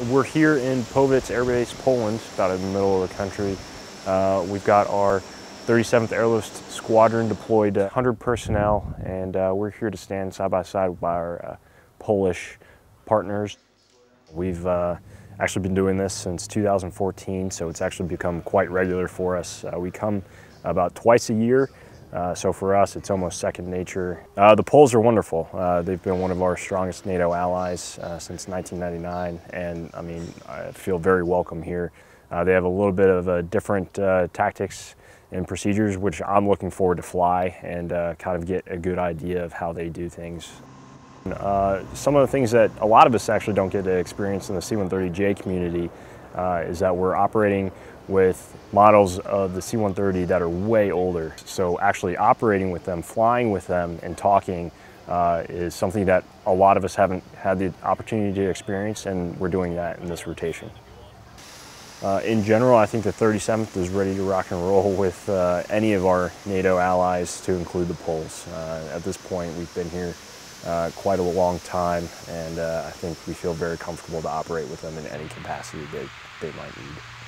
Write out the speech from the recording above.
We're here in Powidz Air Base, Poland, about in the middle of the country. Uh, we've got our 37th Airlift Squadron deployed 100 personnel, and uh, we're here to stand side by side with our uh, Polish partners. We've uh, actually been doing this since 2014, so it's actually become quite regular for us. Uh, we come about twice a year uh, so for us, it's almost second nature. Uh, the Poles are wonderful. Uh, they've been one of our strongest NATO allies uh, since 1999, and I mean, I feel very welcome here. Uh, they have a little bit of a different uh, tactics and procedures, which I'm looking forward to fly and kind of get a good idea of how they do things. some of the things that a lot of us actually don't get to experience in the C-130J community is that we're operating with models of the C-130 that are way older. So actually operating with them, flying with them, and talking uh, is something that a lot of us haven't had the opportunity to experience, and we're doing that in this rotation. Uh, in general, I think the 37th is ready to rock and roll with uh, any of our NATO allies to include the Poles. Uh, at this point, we've been here uh, quite a long time, and uh, I think we feel very comfortable to operate with them in any capacity they, they might need.